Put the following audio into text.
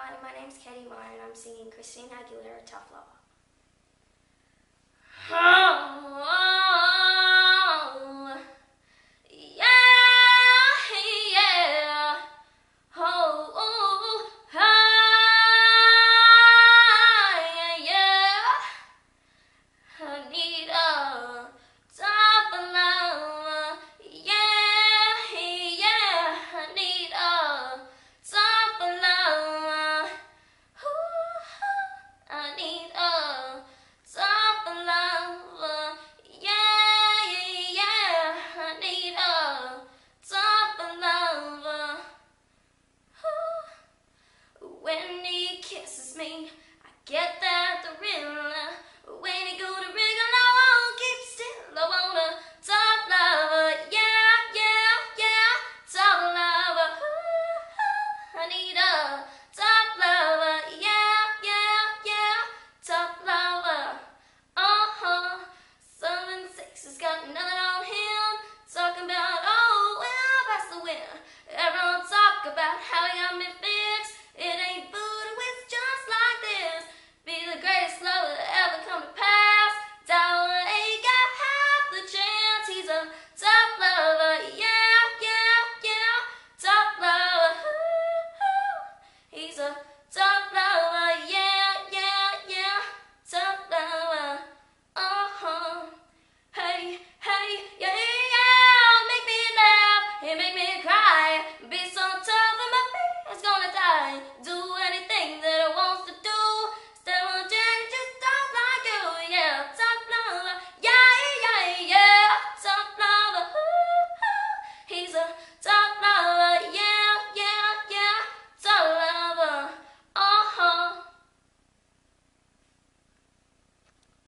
Hi, my name's Katie Meier and I'm singing Christina Aguilera Tough Lover. about how yummy it fixed. It ain't Buddha, it's just like this. Be the greatest lover that ever come to pass. Dollar ain't got half the chance. He's a tough lover, yeah, yeah, yeah. Tough lover, he's a tough lover, yeah, yeah, yeah. Tough lover, uh huh. Hey, hey, yeah, yeah. Make me laugh, he make me cry. Be